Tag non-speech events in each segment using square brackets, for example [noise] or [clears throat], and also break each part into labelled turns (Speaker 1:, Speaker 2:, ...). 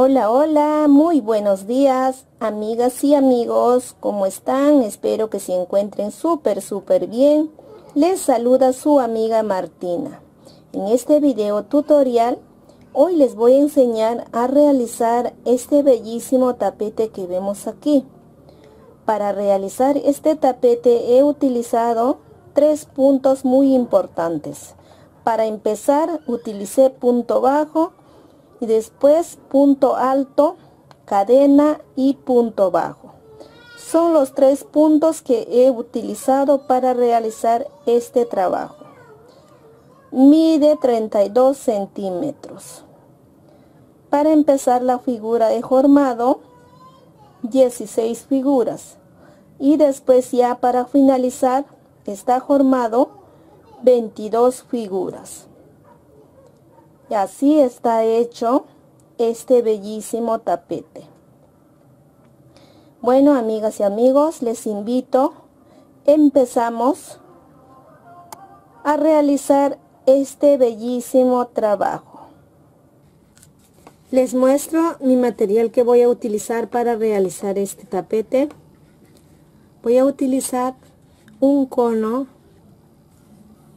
Speaker 1: Hola, hola, muy buenos días, amigas y amigos, ¿cómo están? Espero que se encuentren súper, súper bien. Les saluda su amiga Martina. En este video tutorial, hoy les voy a enseñar a realizar este bellísimo tapete que vemos aquí. Para realizar este tapete he utilizado tres puntos muy importantes. Para empezar, utilicé punto bajo, y después punto alto, cadena y punto bajo. Son los tres puntos que he utilizado para realizar este trabajo. Mide 32 centímetros. Para empezar la figura he formado 16 figuras y después ya para finalizar está formado 22 figuras. Y así está hecho este bellísimo tapete. Bueno, amigas y amigos, les invito, empezamos a realizar este bellísimo trabajo. Les muestro mi material que voy a utilizar para realizar este tapete. Voy a utilizar un cono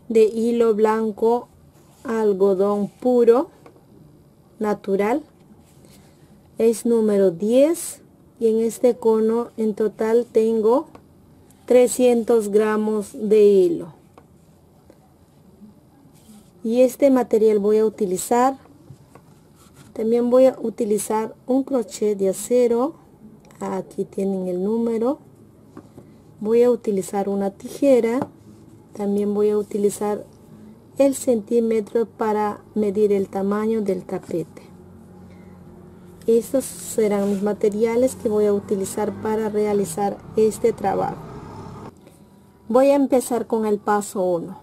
Speaker 1: de hilo blanco algodón puro natural. Es número 10 y en este cono en total tengo 300 gramos de hilo. Y este material voy a utilizar también voy a utilizar un crochet de acero aquí tienen el número. Voy a utilizar una tijera también voy a utilizar el centímetro para medir el tamaño del tapete. Estos serán mis materiales que voy a utilizar para realizar este trabajo. Voy a empezar con el paso 1.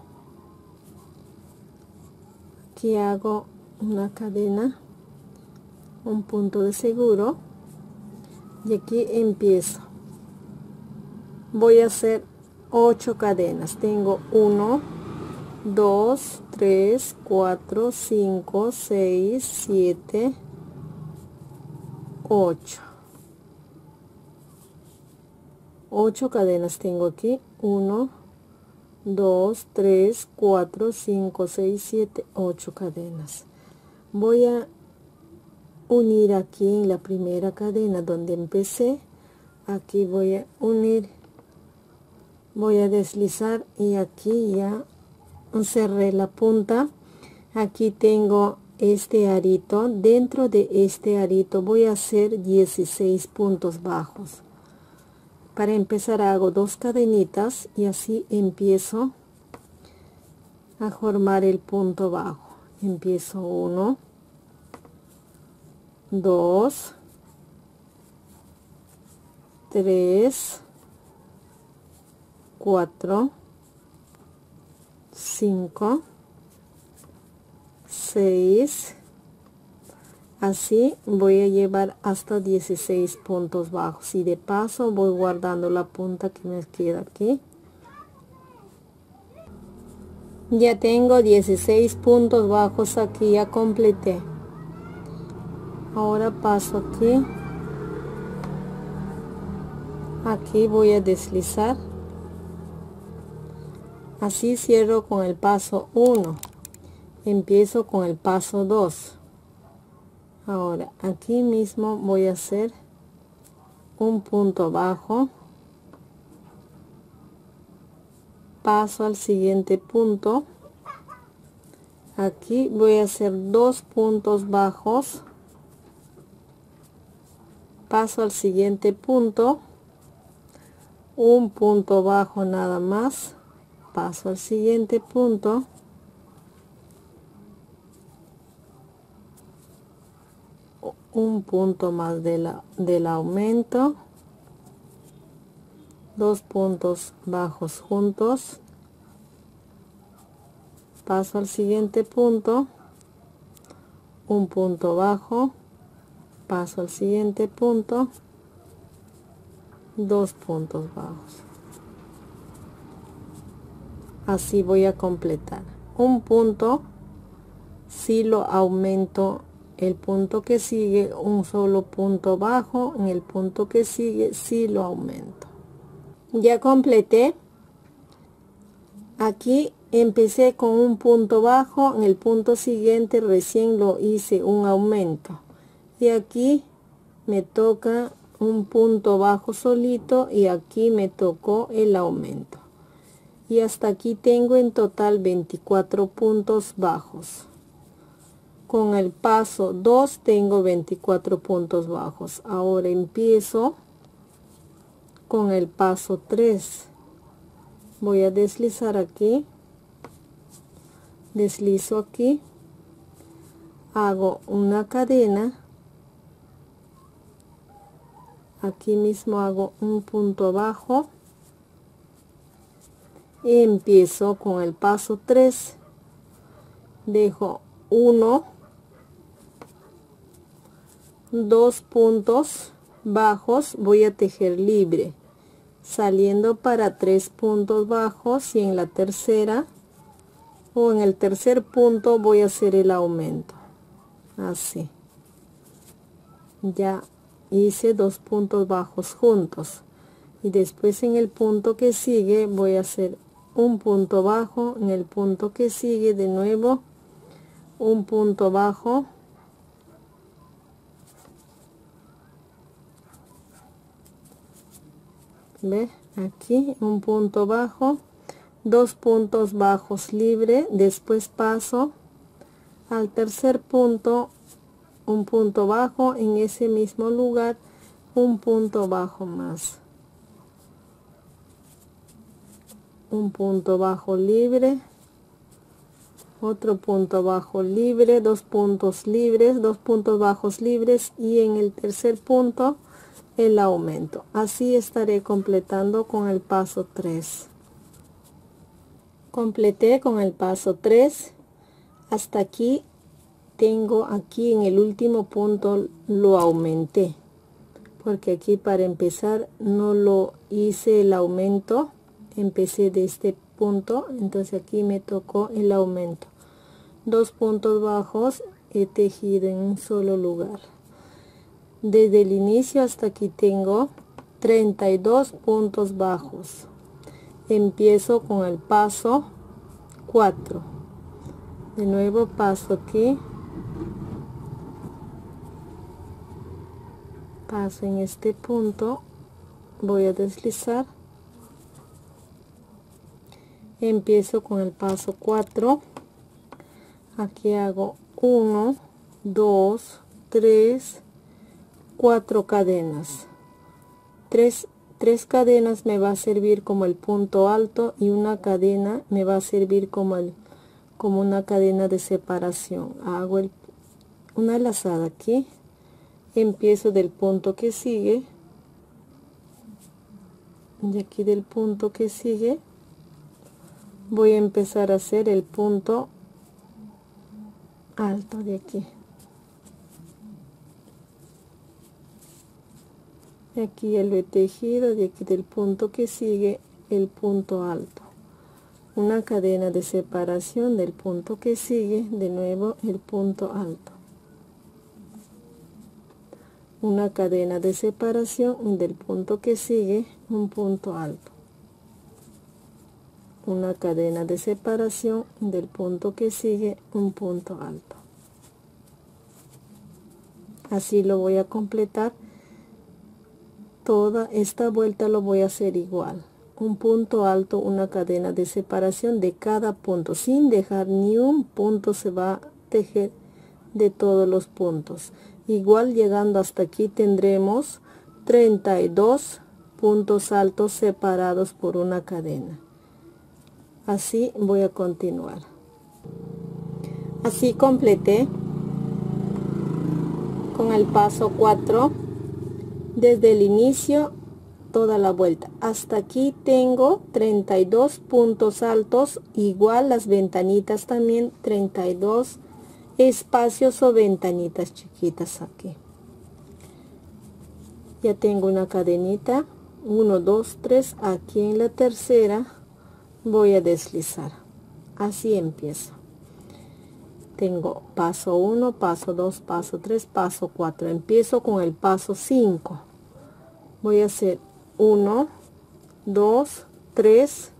Speaker 1: Aquí hago una cadena, un punto de seguro y aquí empiezo. Voy a hacer 8 cadenas. Tengo 1, 2, 3, 4, 5, 6, 7, 8. 8 cadenas tengo aquí. 1, 2, 3, 4, 5, 6, 7, 8 cadenas. Voy a unir aquí en la primera cadena donde empecé. Aquí voy a unir. Voy a deslizar y aquí ya cerré la punta. Aquí tengo este arito. Dentro de este arito voy a hacer 16 puntos bajos. Para empezar hago dos cadenitas y así empiezo a formar el punto bajo. Empiezo 1 2 3 4 5 6 así voy a llevar hasta 16 puntos bajos. Y de paso voy guardando la punta que me queda aquí. Ya tengo 16 puntos bajos aquí ya completé. Ahora paso aquí. Aquí voy a deslizar así cierro con el paso 1 empiezo con el paso 2 ahora aquí mismo voy a hacer un punto bajo. Paso al siguiente punto. Aquí voy a hacer dos puntos bajos. Paso al siguiente punto. Un punto bajo nada más paso al siguiente punto. Un punto más de la, del aumento. Dos puntos bajos juntos. Paso al siguiente punto. Un punto bajo. Paso al siguiente punto. Dos puntos bajos así voy a completar. Un punto si lo aumento
Speaker 2: el punto que sigue un solo punto bajo en el punto que sigue si lo aumento. Ya completé. Aquí empecé con un punto bajo en el punto siguiente recién lo hice un aumento. Y aquí me toca un punto bajo solito y aquí me tocó el aumento y hasta aquí tengo en total 24 puntos bajos. Con el paso 2 tengo 24 puntos bajos. Ahora empiezo con el paso 3 voy a deslizar aquí. Deslizo aquí. Hago una cadena. Aquí mismo hago un punto bajo empiezo con el paso 3 dejo 1 dos puntos bajos voy a tejer libre. Saliendo para tres puntos bajos y en la tercera o en el tercer punto voy a hacer el aumento. Así. Ya hice dos puntos bajos juntos. Y después en el punto que sigue voy a hacer un punto bajo en el punto que sigue de nuevo un punto bajo ve aquí un punto bajo dos puntos bajos libre después paso al tercer punto un punto bajo en ese mismo lugar un punto bajo más un punto bajo libre. Otro punto bajo libre dos puntos libres dos puntos bajos libres y en el tercer punto el aumento. Así estaré completando con el paso 3 completé con el paso 3 hasta aquí tengo aquí en el último punto lo aumenté. Porque aquí para empezar no lo hice el aumento empecé de este punto entonces aquí me tocó el aumento. Dos puntos bajos he tejido en un solo lugar. Desde el inicio hasta aquí tengo 32 puntos bajos. Empiezo con el paso 4 de nuevo paso aquí. Paso en este punto. Voy a deslizar empiezo con el paso 4 aquí hago 1 2 3 cuatro cadenas. Tres, tres cadenas me va a servir como el punto alto y una cadena me va a servir como el como una cadena de separación. Hago el, una lazada aquí. Empiezo del punto que sigue. De aquí del punto que sigue voy a empezar a hacer el punto alto de aquí. Aquí ya lo tejido de aquí del punto que sigue el punto alto. Una cadena de separación del punto que sigue de nuevo el punto alto. Una cadena de separación del punto que sigue un punto alto una cadena de separación del punto que sigue un punto alto. Así lo voy a completar. Toda esta vuelta lo voy a hacer igual. Un punto alto una cadena de separación de cada punto sin dejar ni un punto se va a tejer de todos los puntos. Igual llegando hasta aquí tendremos 32 puntos altos separados por una cadena así voy a continuar. Así completé con el paso 4 desde el inicio toda la vuelta. Hasta aquí tengo 32 puntos altos igual las ventanitas también 32 espacios o ventanitas chiquitas aquí. Ya tengo una cadenita 1 2 3 aquí en la tercera voy a deslizar. Así empiezo. Tengo paso 1 paso 2 paso 3 paso 4 empiezo con el paso 5 voy a hacer 1 2 3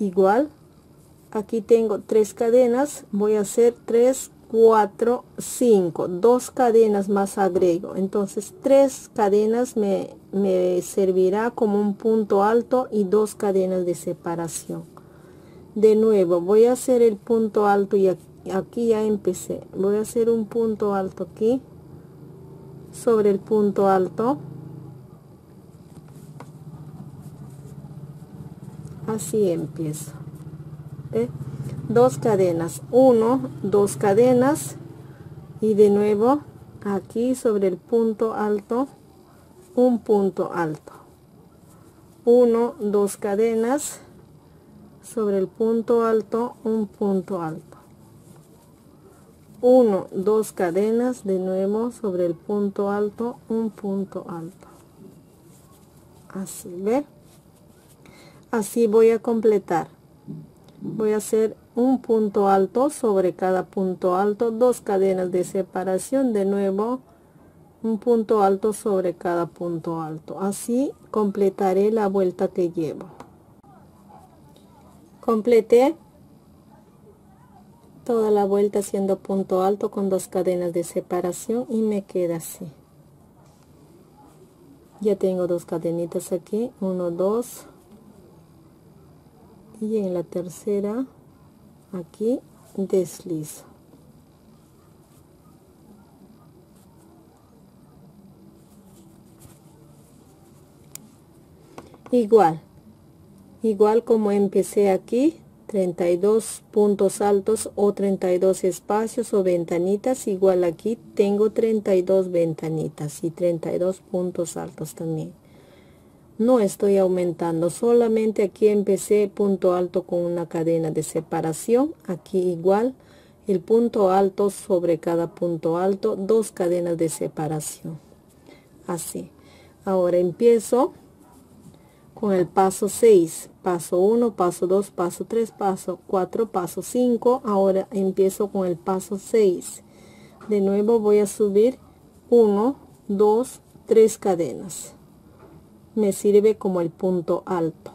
Speaker 2: igual. Aquí tengo tres cadenas. Voy a hacer 3 4 5 dos cadenas más agrego. Entonces tres cadenas me, me servirá como un punto alto y dos cadenas de separación. De nuevo voy a hacer el punto alto y aquí ya empecé. Voy a hacer un punto alto aquí sobre el punto alto. Así empiezo dos cadenas. Uno dos cadenas. Y de nuevo aquí sobre el punto alto un punto alto. Uno dos cadenas. Sobre el punto alto un punto alto. 1 dos cadenas. De nuevo sobre el punto alto un punto alto. Así ve así voy a completar voy a hacer un punto alto sobre cada punto alto dos cadenas de separación de nuevo un punto alto sobre cada punto alto. Así completaré la vuelta que llevo. Completé toda la vuelta haciendo punto alto con dos cadenas de separación y me queda así. Ya tengo dos cadenitas aquí 1 2 y en la tercera aquí deslizo igual igual como empecé aquí 32 puntos altos o 32 espacios o ventanitas igual aquí tengo 32 ventanitas y 32 puntos altos también no estoy aumentando solamente aquí empecé punto alto con una cadena de separación aquí igual el punto alto sobre cada punto alto dos cadenas de separación así. Ahora empiezo con el paso 6 paso 1 paso 2 paso 3 paso 4 paso 5 ahora empiezo con el paso 6 de nuevo voy a subir 1 2 3 cadenas me sirve como el punto alto.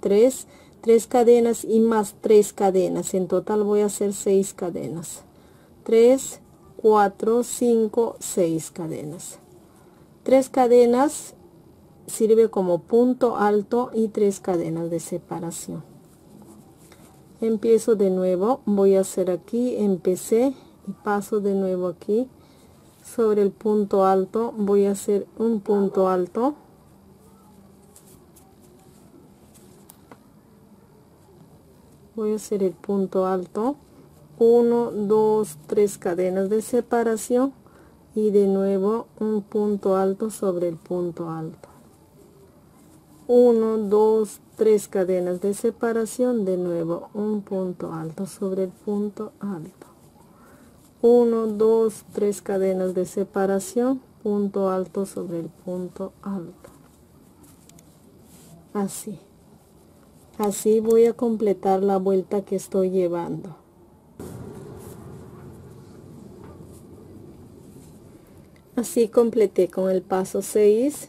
Speaker 2: 3 3 cadenas y más 3 cadenas. En total voy a hacer 6 cadenas. 3 4 5 6 cadenas. 3 cadenas sirve como punto alto y tres cadenas de separación. Empiezo de nuevo. Voy a hacer aquí empecé y paso de nuevo aquí. Sobre el punto alto voy a hacer un punto alto voy a hacer el punto alto. 1 2 3 cadenas de separación y de nuevo un punto alto sobre el punto alto. 1 2 3 cadenas de separación de nuevo un punto alto sobre el punto alto. 1 2 3 cadenas de separación punto alto sobre el punto alto. Así así voy a completar la vuelta que estoy llevando. Así completé con el paso 6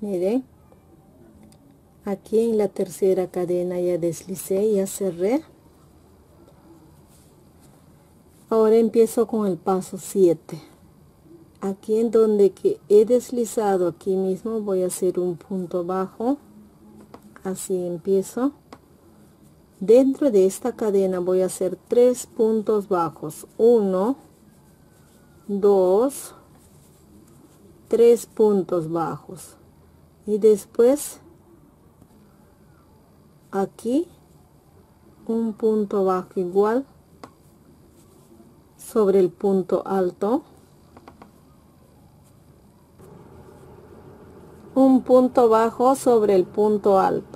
Speaker 2: miren. Aquí en la tercera cadena ya deslicé ya cerré. Ahora empiezo con el paso 7 aquí en donde que he deslizado aquí mismo voy a hacer un punto bajo así empiezo. Dentro de esta cadena voy a hacer tres puntos bajos. 1 2 tres puntos bajos. Y después aquí un punto bajo igual sobre el punto alto. Un punto bajo sobre el punto alto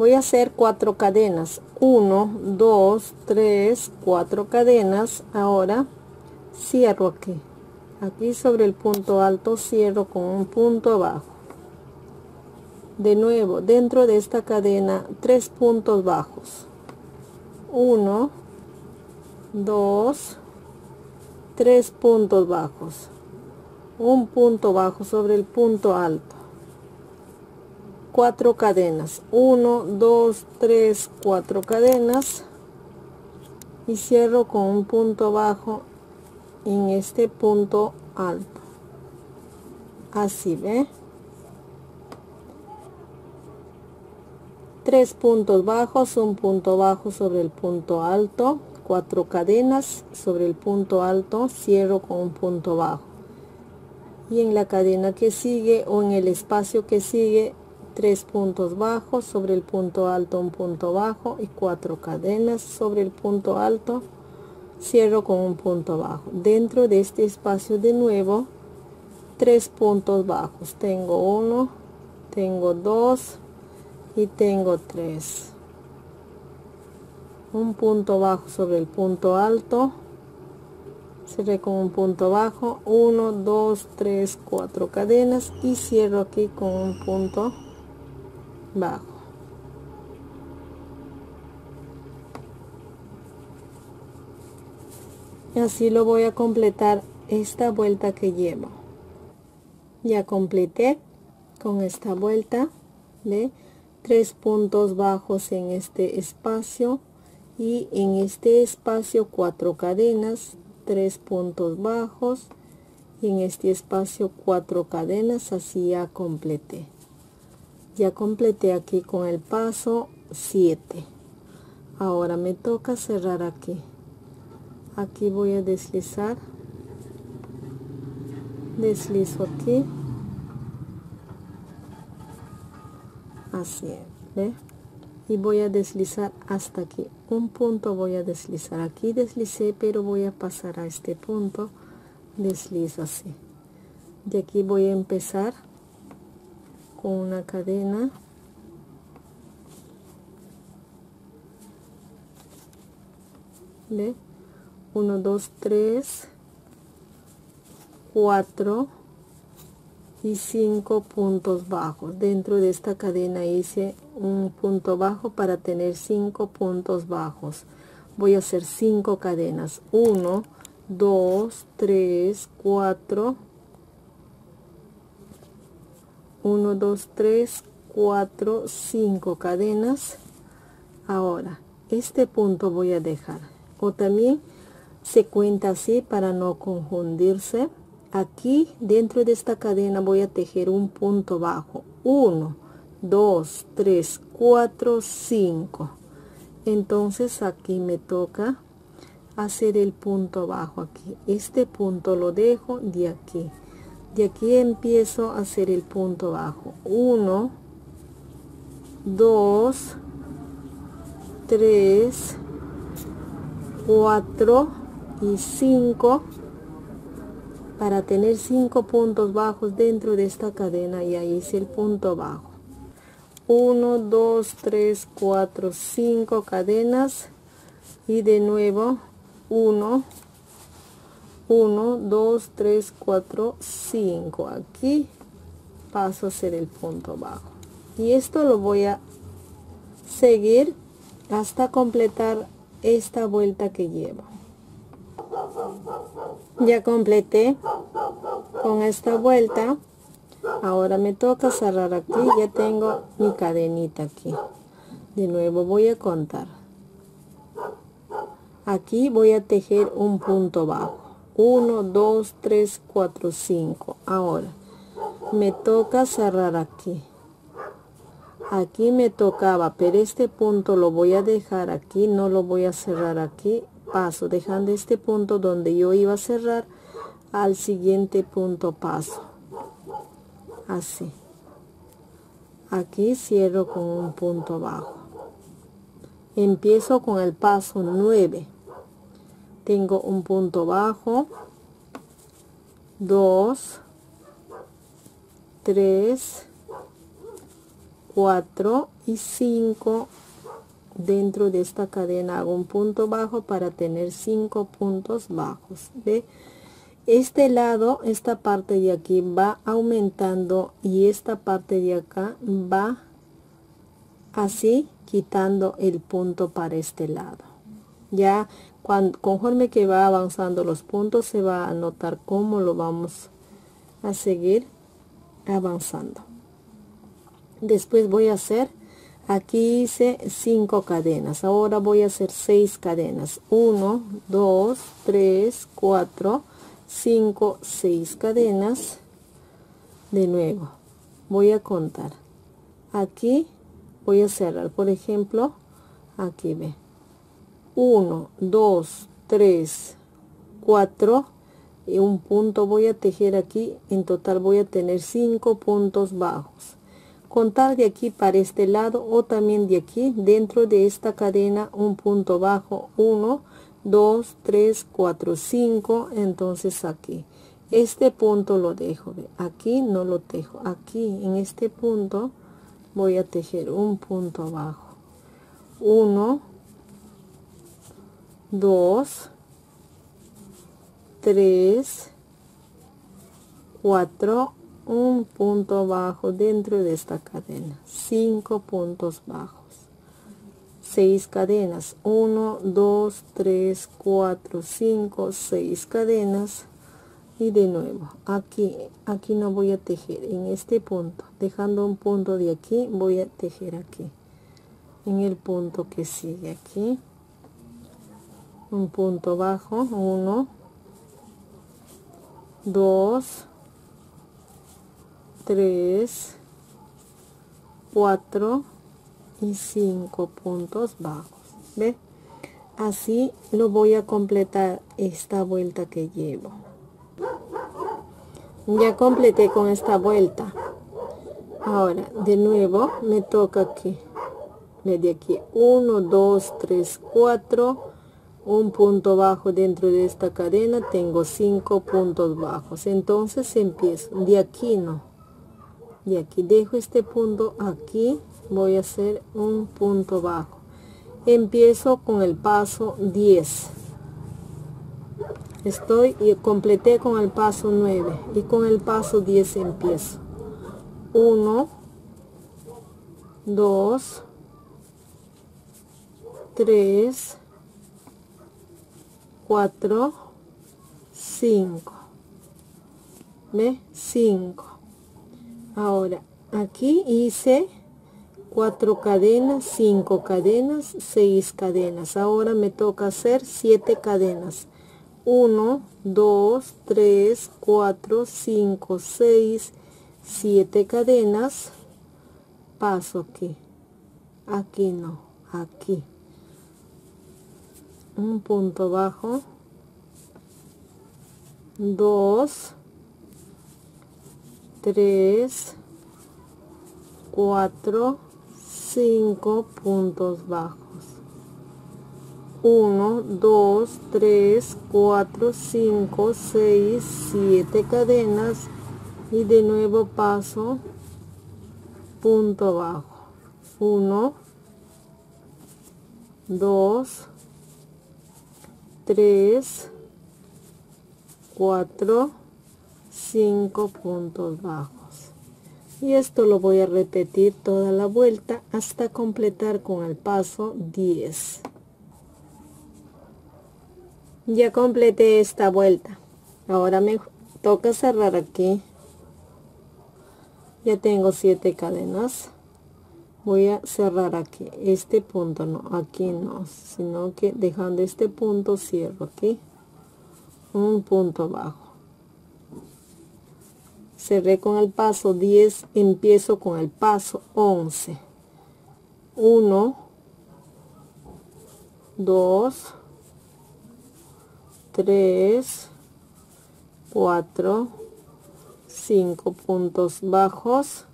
Speaker 2: voy a hacer cuatro cadenas. 1 2 3 4 cadenas. Ahora cierro aquí. Aquí sobre el punto alto cierro con un punto bajo de nuevo dentro de esta cadena tres puntos bajos. 1 2 3 puntos bajos. Un punto bajo sobre el punto alto cuatro cadenas. 1 2 3 4 cadenas. Y cierro con un punto bajo en este punto alto. Así ve tres puntos bajos un punto bajo sobre el punto alto. Cuatro cadenas sobre el punto alto cierro con un punto bajo. Y en la cadena que sigue o en el espacio que sigue tres puntos bajos sobre el punto alto un punto bajo y cuatro cadenas sobre el punto alto cierro con un punto bajo. Dentro de este espacio de nuevo tres puntos bajos. Tengo uno tengo dos y tengo tres. Un punto bajo sobre el punto alto cerré con un punto bajo 1 2 3 4 cadenas y cierro aquí con un punto bajo y así lo voy a completar esta vuelta que llevo. Ya completé con esta vuelta de tres puntos bajos en este espacio y en este espacio cuatro cadenas tres puntos bajos y en este espacio cuatro cadenas así ya completé ya completé aquí con el paso 7 ahora me toca cerrar aquí. Aquí voy a deslizar. Deslizo aquí. Así ¿ve? y voy a deslizar hasta aquí. Un punto voy a deslizar. Aquí deslicé pero voy a pasar a este punto. Deslizo así. De aquí voy a empezar con una cadena. ¿ve? 1 2 3 4 y 5 puntos bajos. Dentro de esta cadena hice un punto bajo para tener 5 puntos bajos. Voy a hacer 5 cadenas. 1 2 3 4 1 2 3 4 5 cadenas. Ahora este punto voy a dejar. O también se cuenta así para no confundirse. Aquí dentro de esta cadena voy a tejer un punto bajo. 1 2 3 4 5 entonces aquí me toca hacer el punto bajo aquí. Este punto lo dejo de aquí de aquí empiezo a hacer el punto bajo. 1 2 3 4 y 5 para tener cinco puntos bajos dentro de esta cadena y ahí hice el punto bajo. 1 2 3 4 5 cadenas y de nuevo 1 1 2 3 4 5 aquí paso a hacer el punto bajo. Y esto lo voy a seguir hasta completar esta vuelta que llevo. Ya completé con esta vuelta. Ahora me toca cerrar aquí. Ya tengo mi cadenita aquí. De nuevo voy a contar. Aquí voy a tejer un punto bajo 1 2 3 4 5 ahora me toca cerrar aquí. Aquí me tocaba pero este punto lo voy a dejar aquí no lo voy a cerrar aquí. Paso dejando este punto donde yo iba a cerrar al siguiente punto paso. Así. Aquí cierro con un punto bajo. Empiezo con el paso 9 tengo un punto bajo. 2 3 4 y 5 dentro de esta cadena hago un punto bajo para tener cinco puntos bajos de este lado esta parte de aquí va aumentando y esta parte de acá va así quitando el punto para este lado ya cuando, conforme que va avanzando los puntos se va a notar cómo lo vamos a seguir avanzando. Después voy a hacer aquí hice cinco cadenas ahora voy a hacer seis cadenas. 1 2 3 4 5 6 cadenas. De nuevo voy a contar. Aquí voy a cerrar por ejemplo aquí ve 1 2 3 4 y un punto voy a tejer aquí. En total voy a tener cinco puntos bajos. Contar de aquí para este lado o también de aquí dentro de esta cadena un punto bajo. 1 2 3 4 5 entonces aquí. Este punto lo dejo. Aquí no lo tejo. Aquí en este punto voy a tejer un punto bajo. 1 2 3 4 un punto bajo dentro de esta cadena 5 puntos bajos. 6 cadenas 1 2 3 4 5 6 cadenas. Y de nuevo aquí aquí no voy a tejer. En este punto dejando un punto de aquí voy a tejer aquí. En el punto que sigue aquí un punto bajo 1 2 3 4 y 5 puntos bajos ¿ve? así lo voy a completar esta vuelta que llevo ya completé con esta vuelta ahora de nuevo me toca aquí de aquí 1 2 3 4 un punto bajo dentro de esta cadena tengo 5 puntos bajos. Entonces empiezo. De aquí no. Y aquí dejo este punto aquí voy a hacer un punto bajo. Empiezo con el paso 10 estoy y completé con el paso 9 y con el paso 10 empiezo. 1 2 3 4 5 ¿ve? 5 ahora aquí hice cuatro cadenas cinco cadenas seis cadenas. Ahora me toca hacer siete cadenas. 1 2 3 4 5 6 7 cadenas. Paso aquí. Aquí no. Aquí un punto bajo. 2 3 4 5 puntos bajos. 1 2 3 4 5 6 7 cadenas. Y de nuevo paso punto bajo. 1 2 3 4 5 puntos bajos. Y esto lo voy a repetir toda la vuelta hasta completar con el paso 10 ya completé esta vuelta. Ahora me toca cerrar aquí. Ya tengo siete cadenas voy a cerrar aquí este punto no aquí no sino que dejando este punto cierro aquí un punto bajo cerré con el paso 10 empiezo con el paso 11 1 2 3 4 5 puntos bajos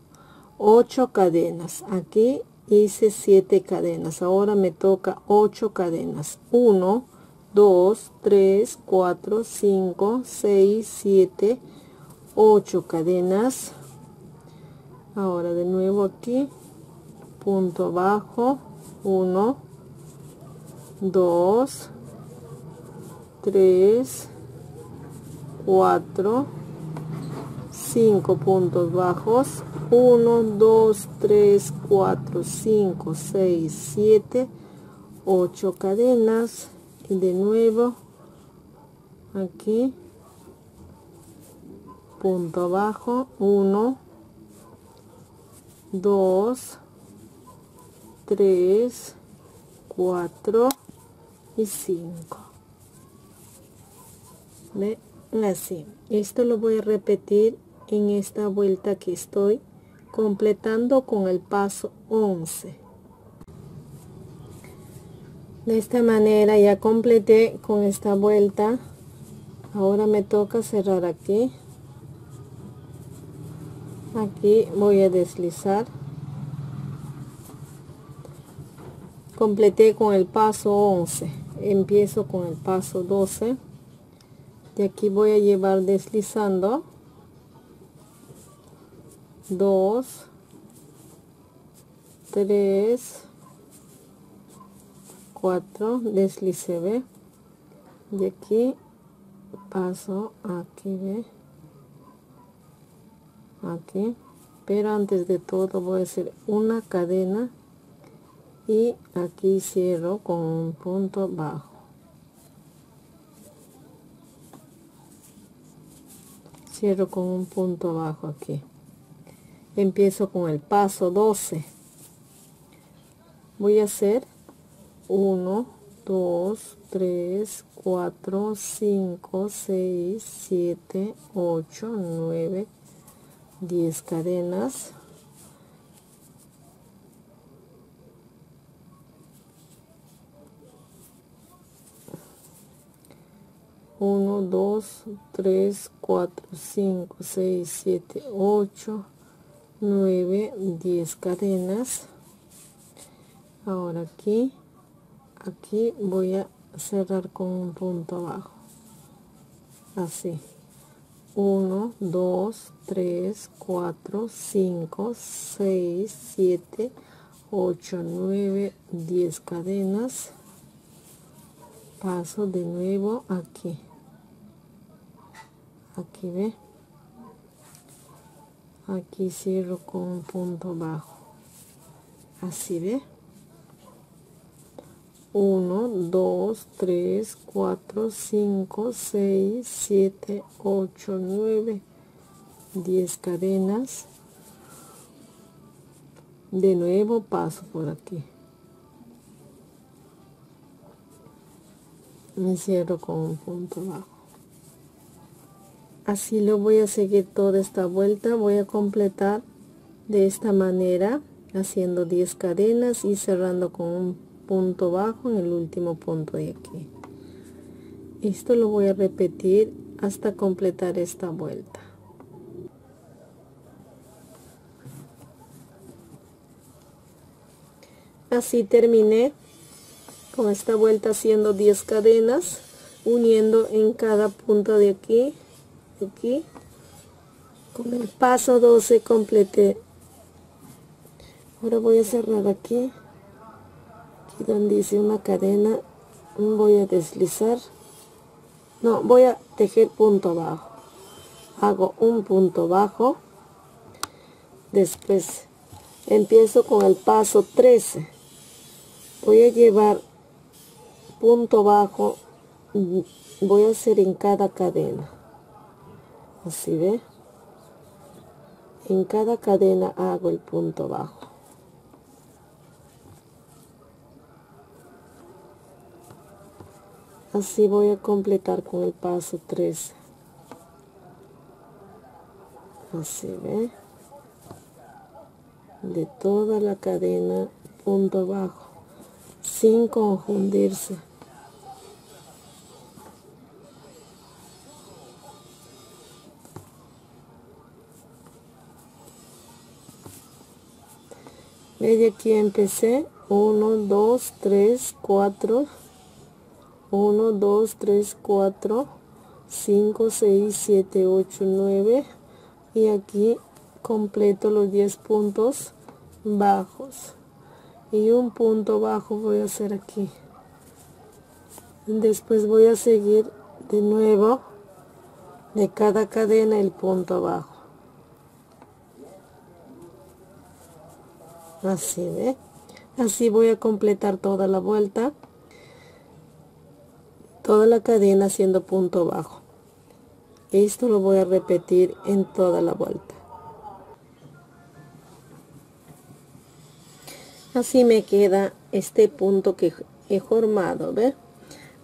Speaker 2: 8 cadenas. Aquí hice 7 cadenas. Ahora me toca 8 cadenas. 1 2 3 4 5 6 7 8 cadenas. Ahora de nuevo aquí punto bajo 1 2 3 4 5 puntos bajos 1 2 3 4 5 6 7 8 cadenas y de nuevo aquí punto bajo 1 2 3 4 y 5 ¿Ve? así esto lo voy a repetir en esta vuelta que estoy completando con el paso 11 de esta manera ya completé con esta vuelta. Ahora me toca cerrar aquí. Aquí voy a deslizar. Completé con el paso 11 empiezo con el paso 12 y aquí voy a llevar deslizando 2 3 4 deslice ve. Y aquí paso aquí ve. Aquí. Pero antes de todo voy a hacer una cadena y aquí cierro con un punto bajo. Cierro con un punto bajo aquí empiezo con el paso 12 voy a hacer 1 2 3 4 5 6 7 8 9 10 cadenas. 1 2 3 4 5 6 7 8 9 10 cadenas. Ahora aquí aquí voy a cerrar con un punto abajo. Así. 1 2 3 4 5 6 7 8 9 10 cadenas. Paso de nuevo aquí. Aquí ve aquí cierro con un punto bajo. Así ve. 1 2 3 4 5 6 7 8 9 10 cadenas. De nuevo paso por aquí. Me cierro con un punto bajo así lo voy a seguir toda esta vuelta. Voy a completar de esta manera haciendo 10 cadenas y cerrando con un punto bajo en el último punto de aquí. Esto lo voy a repetir hasta completar esta vuelta. Así terminé con esta vuelta haciendo 10 cadenas uniendo en cada punto de aquí aquí con el paso 12 completé ahora voy a cerrar aquí. Donde hice una cadena. Voy a deslizar. No voy a tejer punto bajo. Hago un punto bajo. Después empiezo con el paso 13 voy a llevar punto bajo. Voy a hacer en cada cadena así ve. En cada cadena hago el punto bajo. Así voy a completar con el paso 13 así ve. De toda la cadena punto bajo. Sin confundirse de aquí empecé. 1 2 3 4 1 2 3 4 5 6 7 8 9 y aquí completo los 10 puntos bajos. Y un punto bajo voy a hacer aquí. Después voy a seguir de nuevo de cada cadena el punto bajo así ve así voy a completar toda la vuelta. Toda la cadena haciendo punto bajo. Esto lo voy a repetir en toda la vuelta. Así me queda este punto que he formado ver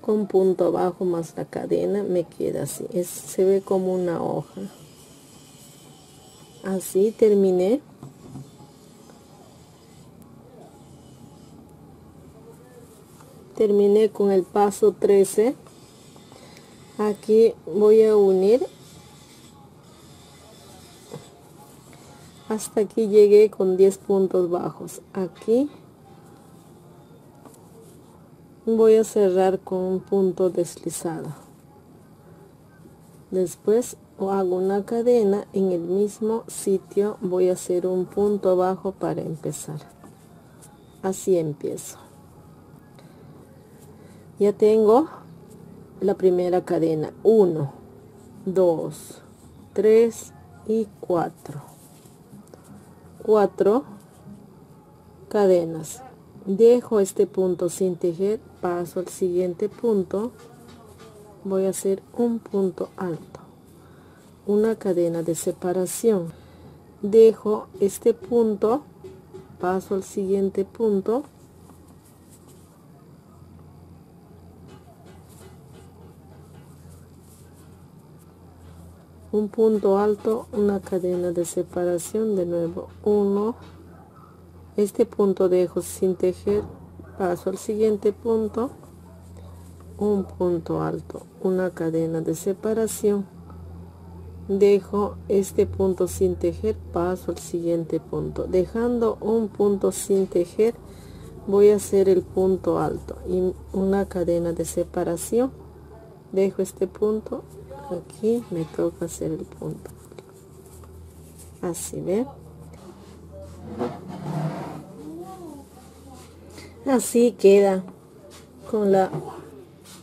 Speaker 2: con punto bajo más la cadena me queda así. Es, se ve como una hoja. Así terminé terminé con el paso 13 aquí voy a unir. Hasta aquí llegué con 10 puntos bajos. Aquí voy a cerrar con un punto deslizado. Después hago una cadena en el mismo sitio voy a hacer un punto bajo para empezar. Así empiezo ya tengo la primera cadena. 1 2 3 y 4 4 cadenas. Dejo este punto sin tejer. Paso al siguiente punto. Voy a hacer un punto alto. Una cadena de separación. Dejo este punto. Paso al siguiente punto un punto alto una cadena de separación de nuevo. 1 este punto dejo sin tejer paso al siguiente punto un punto alto una cadena de separación. Dejo este punto sin tejer paso al siguiente punto. Dejando un punto sin tejer voy a hacer el punto alto y una cadena de separación. Dejo este punto aquí me toca hacer el punto. Así ve así queda con la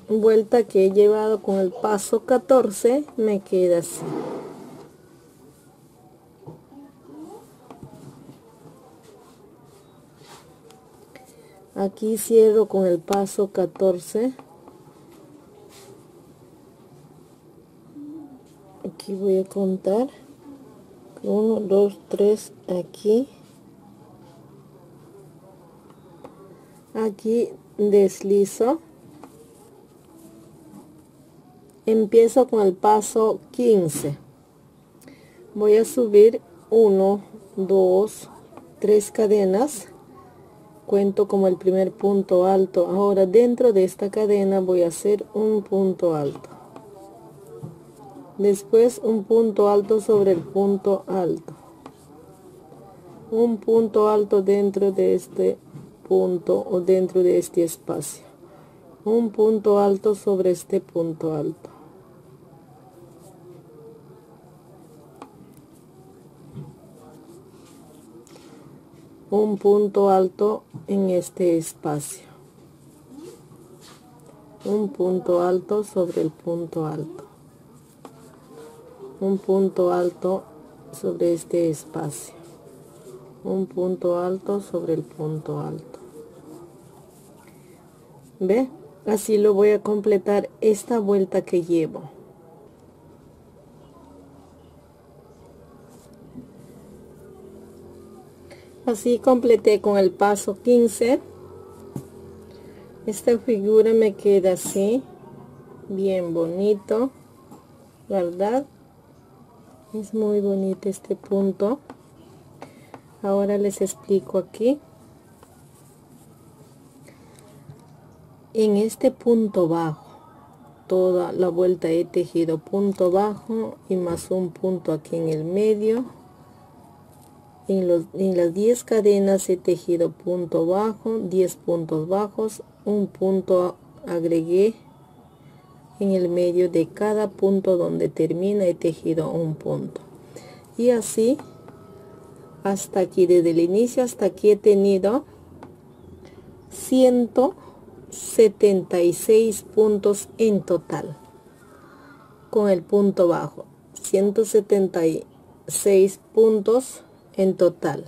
Speaker 2: vuelta que he llevado con el paso 14 me queda así. Aquí cierro con el paso 14 aquí voy a contar. 1 2 3 aquí. Aquí deslizo. Empiezo con el paso 15 voy a subir 1 2 3 cadenas. Cuento como el primer punto alto. Ahora dentro de esta cadena voy a hacer un punto alto después un punto alto sobre el punto alto. Un punto alto dentro de este punto o dentro de este espacio. Un punto alto sobre este punto alto. Un punto alto en este espacio. Un punto alto sobre el punto alto un punto alto sobre este espacio. Un punto alto sobre el punto alto. Ve así lo voy a completar esta vuelta que llevo. Así completé con el paso 15 esta figura me queda así bien bonito verdad es muy bonito este punto. Ahora les explico aquí. En este punto bajo toda la vuelta he tejido punto bajo y más un punto aquí en el medio. En, los, en las 10 cadenas he tejido punto bajo 10 puntos bajos un punto agregué en el medio de cada punto donde termina he tejido un punto. Y así hasta aquí desde el inicio hasta aquí he tenido 176 puntos en total con el punto bajo 176 puntos en total.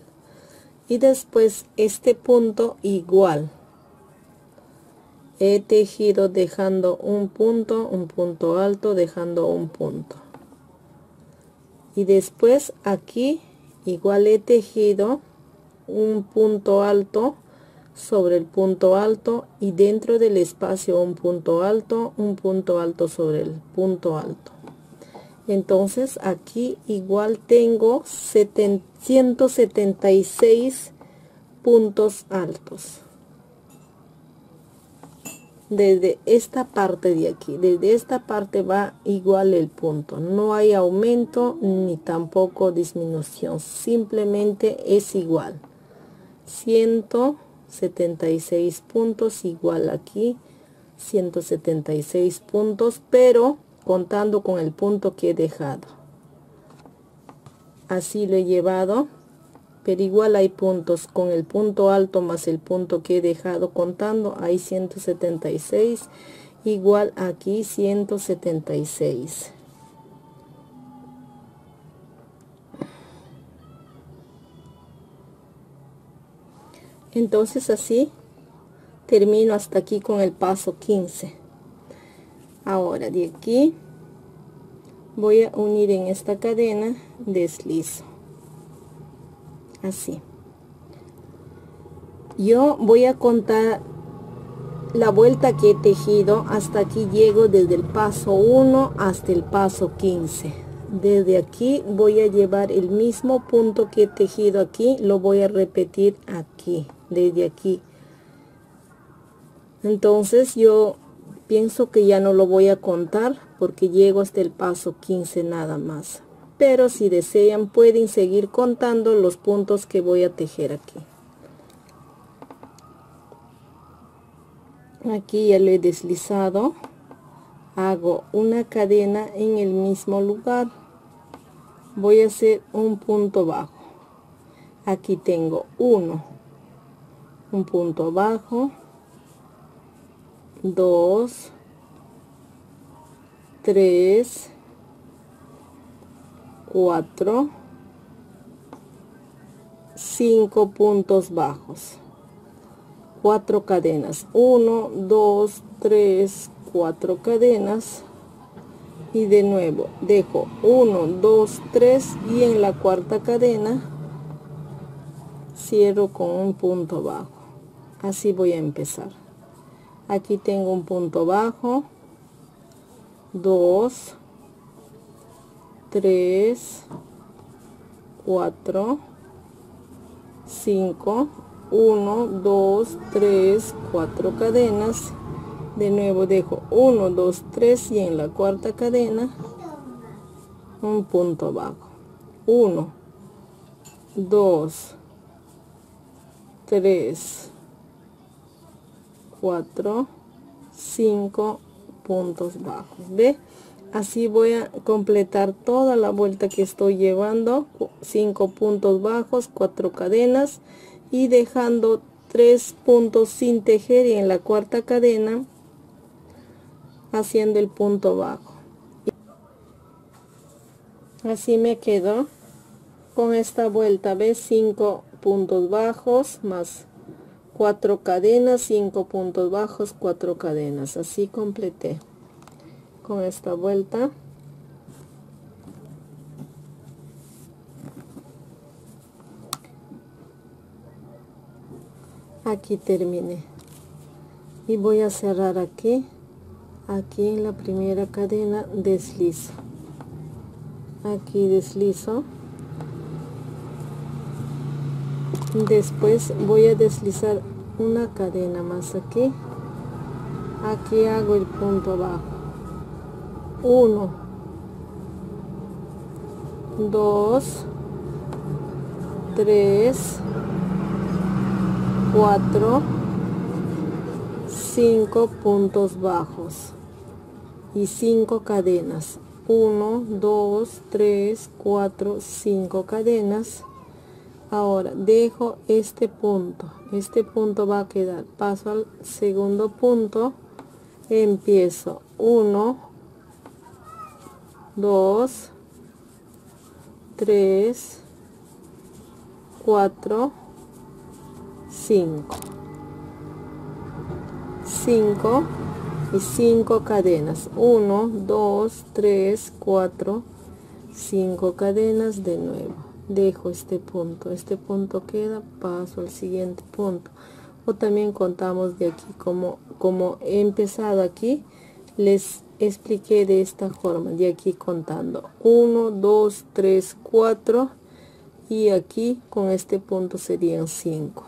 Speaker 2: Y después este punto igual he tejido dejando un punto un punto alto dejando un punto. Y después aquí igual he tejido un punto alto sobre el punto alto y dentro del espacio un punto alto un punto alto sobre el punto alto. Entonces aquí igual tengo 176 puntos altos desde esta parte de aquí desde esta parte va igual el punto. No hay aumento ni tampoco disminución simplemente es igual. 176 puntos igual aquí 176 puntos pero contando con el punto que he dejado. Así lo he llevado pero igual hay puntos con el punto alto más el punto que he dejado contando hay 176 igual aquí 176 entonces así termino hasta aquí con el paso 15 ahora de aquí voy a unir en esta cadena deslizo así. Yo voy a contar la vuelta que he tejido hasta aquí llego desde el paso 1 hasta el paso 15 desde aquí voy a llevar el mismo punto que he tejido aquí lo voy a repetir aquí desde aquí. Entonces yo pienso que ya no lo voy a contar porque llego hasta el paso 15 nada más pero si desean pueden seguir contando los puntos que voy a tejer aquí. Aquí ya lo he deslizado. Hago una cadena en el mismo lugar. Voy a hacer un punto bajo. Aquí tengo uno. Un punto bajo. 2 3 4 5 puntos bajos. 4 cadenas. 1 2 3 4 cadenas. Y de nuevo dejo 1 2 3 y en la cuarta cadena cierro con un punto bajo. Así voy a empezar. Aquí tengo un punto bajo. 2 3 4 5 1 2 3 4 cadenas. De nuevo dejo 1 2 3 y en la cuarta cadena un punto bajo 1 2 3 4 5 puntos bajos. Ve así voy a completar toda la vuelta que estoy llevando 5 puntos bajos 4 cadenas y dejando 3 puntos sin tejer y en la cuarta cadena haciendo el punto bajo. Así me quedo con esta vuelta ve 5 puntos bajos más cuatro cadenas 5 puntos bajos 4 cadenas. Así completé con esta vuelta. Aquí terminé. Y voy a cerrar aquí aquí en la primera cadena deslizo. Aquí deslizo. Después voy a deslizar una cadena más aquí. Aquí hago el punto abajo 1 2 3 4 5 puntos bajos. Y 5 cadenas. 1 2 3 4 5 cadenas. Ahora dejo este punto. Este punto va a quedar. Paso al segundo punto. Empiezo. 1 2 3 4 5 5 y 5 cadenas. 1 2 3 4 5 cadenas de nuevo. Dejo este punto. Este punto queda. Paso al siguiente punto. O también contamos de aquí como como he empezado aquí les expliqué de esta forma de aquí contando. 1 2 3 4 y aquí con este punto serían 5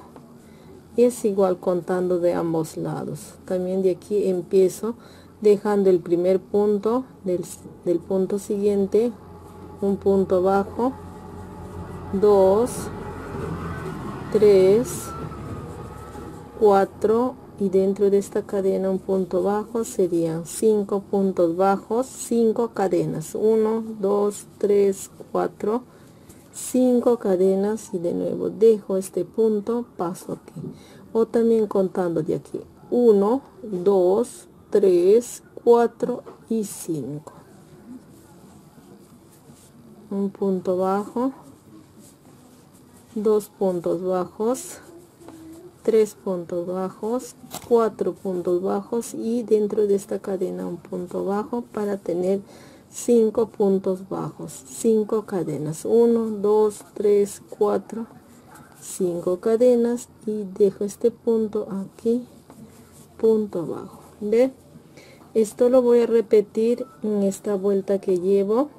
Speaker 2: y es igual contando de ambos lados. También de aquí empiezo dejando el primer punto del, del punto siguiente un punto bajo 2 3 4 y dentro de esta cadena un punto bajo serían 5 puntos bajos 5 cadenas. 1 2 3 4 5 cadenas y de nuevo dejo este punto paso aquí. O también contando de aquí 1 2 3 4 y 5 un punto bajo dos puntos bajos tres puntos bajos cuatro puntos bajos y dentro de esta cadena un punto bajo para tener cinco puntos bajos. Cinco cadenas. 1 2 3 4 5 cadenas y dejo este punto aquí punto bajo. ¿ve? esto lo voy a repetir en esta vuelta que llevo.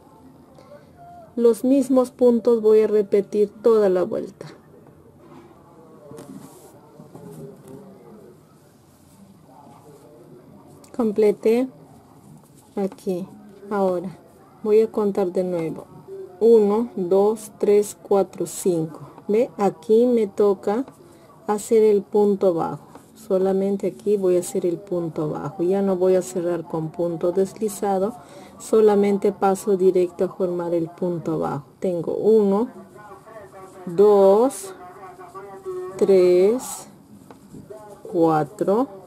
Speaker 2: Los mismos puntos voy a repetir toda la vuelta completé aquí ahora. Voy a contar de nuevo. 1 2 3 4 5 ve aquí me toca hacer el punto bajo. Solamente aquí voy a hacer el punto bajo. Ya no voy a cerrar con punto deslizado. Solamente paso directo a formar el punto bajo. Tengo 1 2 3 4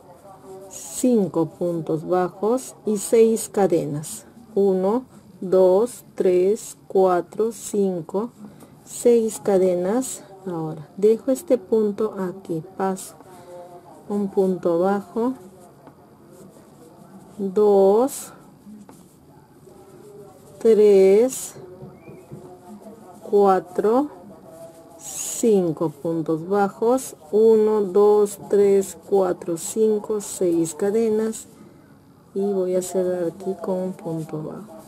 Speaker 2: 5 puntos bajos y 6 cadenas. 1 2 3 4 5 6 cadenas. Ahora dejo este punto aquí. Paso. Un punto bajo. 2 3 4 5 puntos bajos. 1 2 3 4 5 6 cadenas. Y voy a cerrar aquí con un punto bajo.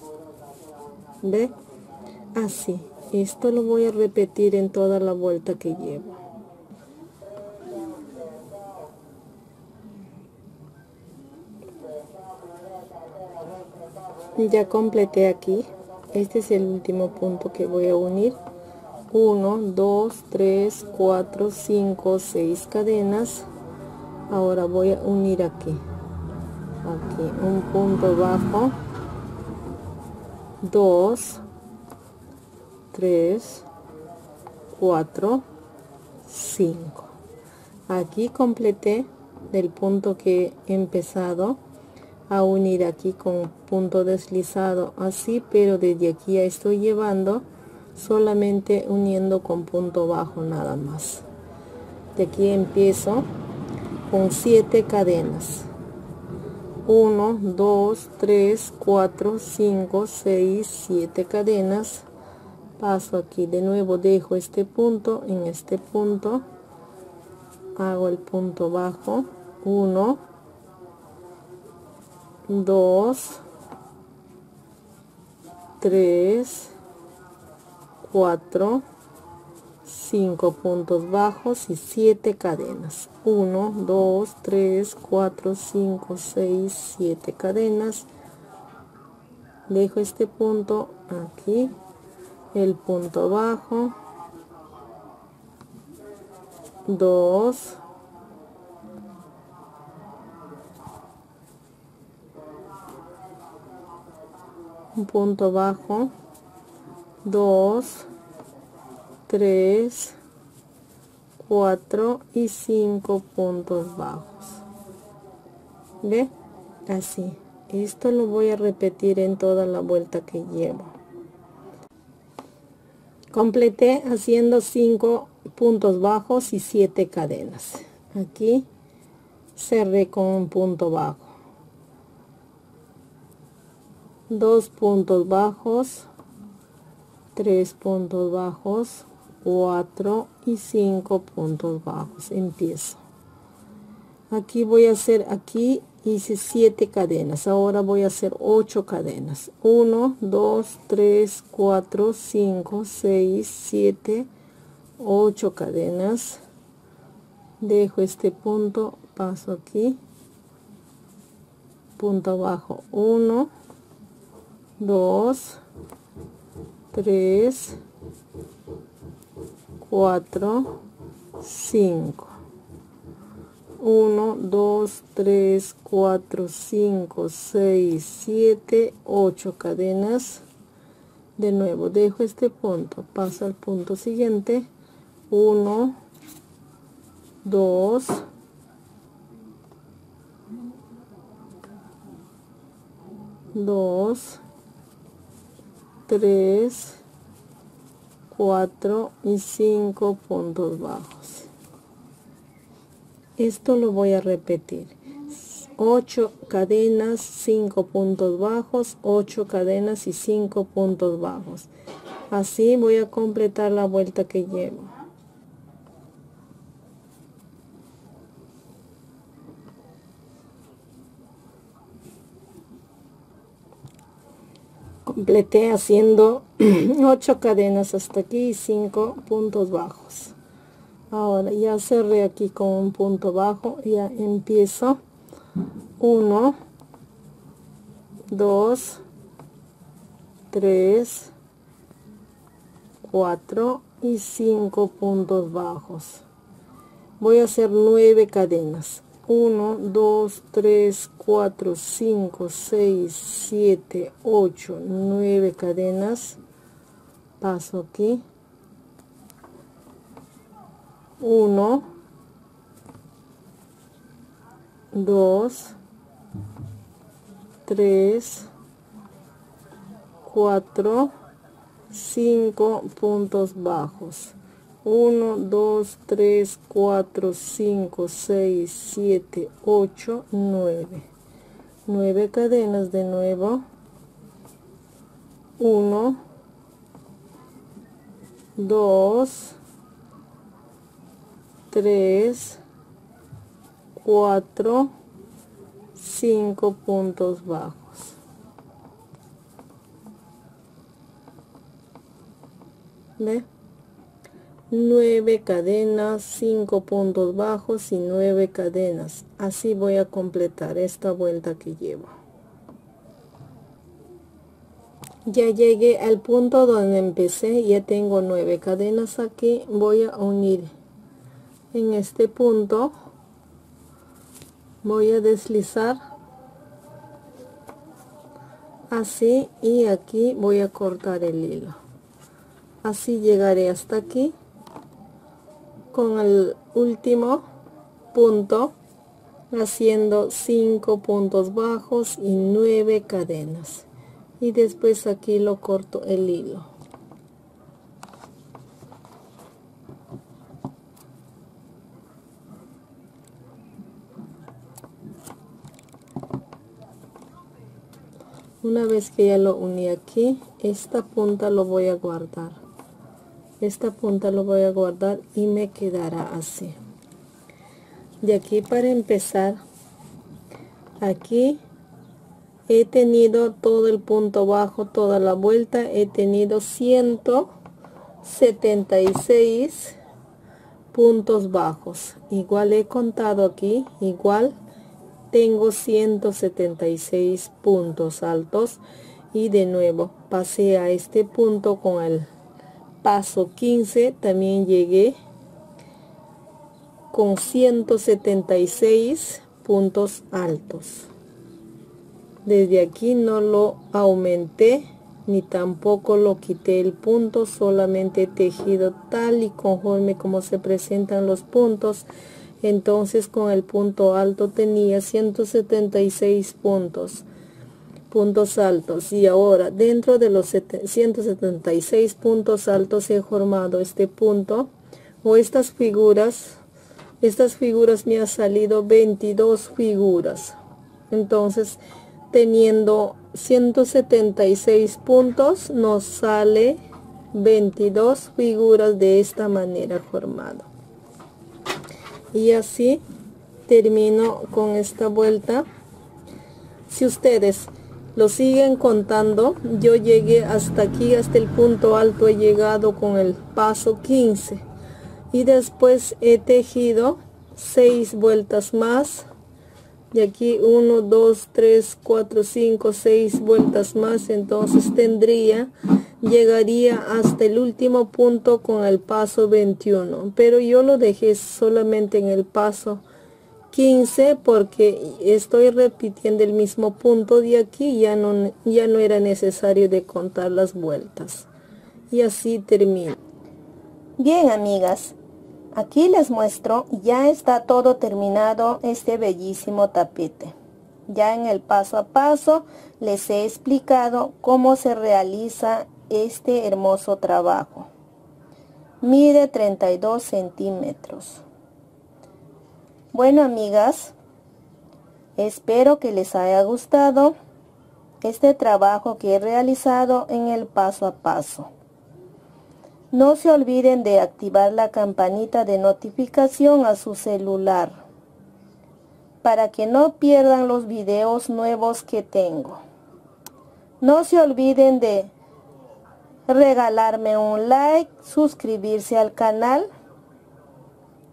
Speaker 2: Ve así. Esto lo voy a repetir en toda la vuelta que llevo. Ya completé aquí. Este es el último punto que voy a unir 1 2 3 4 5 6 cadenas. Ahora voy a unir aquí. Aquí un punto bajo. 2 3 4 5 aquí completé del punto que he empezado a unir aquí con punto deslizado así pero desde aquí ya estoy llevando solamente uniendo con punto bajo nada más. De aquí empiezo con 7 cadenas. 1 2 3 4 5 6 7 cadenas. Paso aquí de nuevo dejo este punto en este punto. Hago el punto bajo. 1 2 3 4 5 puntos bajos y 7 cadenas. 1 2 3 4 5 6 7 cadenas. Dejo este punto aquí el punto bajo. 2 punto bajo 2 3 4 y 5 puntos bajos. Ve así. Esto lo voy a repetir en toda la vuelta que llevo. Completé haciendo 5 puntos bajos y 7 cadenas. Aquí cerré con un punto bajo. Dos puntos bajos tres puntos bajos 4 y 5 puntos bajos. Empiezo. Aquí voy a hacer aquí hice 7 cadenas ahora voy a hacer 8 cadenas. 1 2 3 4 5 6 7 8 cadenas. Dejo este punto paso aquí. Punto abajo 1 2 3 4 5 1 2 3 4 5 6 7 8 cadenas. De nuevo dejo este punto. Paso al punto siguiente. 1 2 2 3 4 y 5 puntos bajos. Esto lo voy a repetir. 8 cadenas 5 puntos bajos 8 cadenas y 5 puntos bajos. Así voy a completar la vuelta que llevo completé haciendo [clears throat] 8 cadenas hasta aquí y 5 puntos bajos. Ahora ya cerré aquí con un punto bajo ya empiezo. 1 2 3 4 y 5 puntos bajos. Voy a hacer 9 cadenas 1, 2, 3, 4, 5, 6, 7, 8, 9 cadenas. Paso aquí. 1, 2, 3, 4, 5 puntos bajos. 1, 2, 3, 4, 5, 6, 7, 8, 9. 9 cadenas de nuevo. 1, 2, 3, 4, 5 puntos bajos. ¿Ve? 9 cadenas 5 puntos bajos y 9 cadenas. Así voy a completar esta vuelta que llevo. Ya llegué al punto donde empecé ya tengo 9 cadenas aquí. Voy a unir en este punto. Voy a deslizar así y aquí voy a cortar el hilo. Así llegaré hasta aquí con el último punto haciendo 5 puntos bajos y 9 cadenas. Y después aquí lo corto el hilo. Una vez que ya lo uní aquí esta punta lo voy a guardar esta punta lo voy a guardar y me quedará así. De aquí para empezar aquí he tenido todo el punto bajo toda la vuelta he tenido 176 puntos bajos. Igual he contado aquí igual tengo 176 puntos altos. Y de nuevo pasé a este punto con el paso 15 también llegué con 176 puntos altos. Desde aquí no lo aumenté ni tampoco lo quité el punto solamente tejido tal y conforme como se presentan los puntos. Entonces con el punto alto tenía 176 puntos puntos altos. Y ahora dentro de los 176 puntos altos he formado este punto o estas figuras estas figuras me ha salido 22 figuras. Entonces teniendo 176 puntos nos sale 22 figuras de esta manera formado. Y así termino con esta vuelta. Si ustedes lo siguen contando. Yo llegué hasta aquí hasta el punto alto he llegado con el paso 15 y después he tejido 6 vueltas más. Y aquí 1 2 3 4 5 6 vueltas más. Entonces tendría llegaría hasta el último punto con el paso 21 pero yo lo dejé solamente en el paso 15 porque estoy repitiendo el mismo punto de aquí ya no ya no era necesario de contar las vueltas y así termino
Speaker 1: bien amigas aquí les muestro ya está todo terminado este bellísimo tapete ya en el paso a paso les he explicado cómo se realiza este hermoso trabajo. Mide 32 centímetros. Bueno, amigas, espero que les haya gustado este trabajo que he realizado en el paso a paso. No se olviden de activar la campanita de notificación a su celular para que no pierdan los videos nuevos que tengo. No se olviden de regalarme un like, suscribirse al canal.